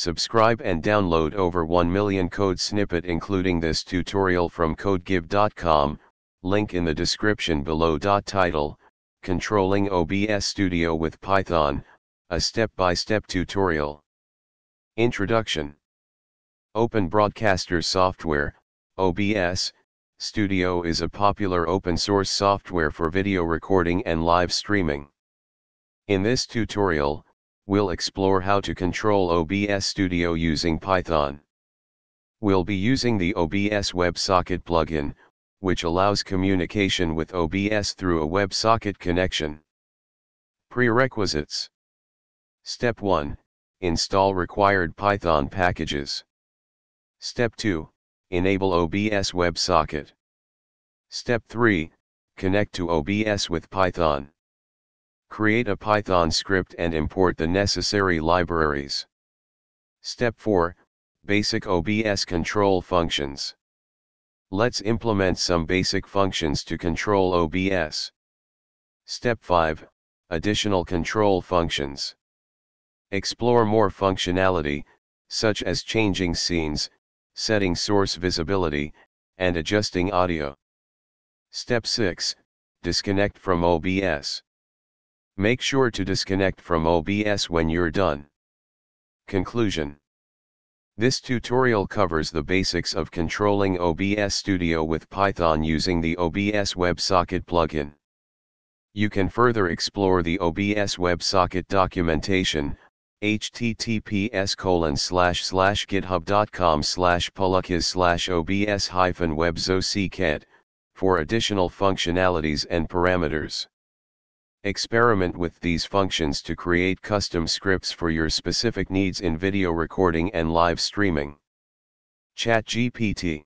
Subscribe and download over 1 million code snippet including this tutorial from codegive.com, link in the description below. Title, Controlling OBS Studio with Python, a step-by-step -step tutorial. Introduction Open Broadcaster Software, OBS, Studio is a popular open-source software for video recording and live streaming. In this tutorial, we'll explore how to control OBS Studio using Python. We'll be using the OBS WebSocket plugin, which allows communication with OBS through a WebSocket connection. Prerequisites Step 1 Install required Python packages. Step 2 Enable OBS WebSocket. Step 3 Connect to OBS with Python. Create a Python script and import the necessary libraries. Step 4 Basic OBS control functions. Let's implement some basic functions to control OBS. Step 5 Additional control functions. Explore more functionality, such as changing scenes, setting source visibility, and adjusting audio. Step 6 Disconnect from OBS. Make sure to disconnect from OBS when you're done. Conclusion This tutorial covers the basics of controlling OBS Studio with Python using the OBS WebSocket plugin. You can further explore the OBS WebSocket documentation, https colon slash slash github.com slash slash obs hyphen for additional functionalities and parameters. Experiment with these functions to create custom scripts for your specific needs in video recording and live streaming. ChatGPT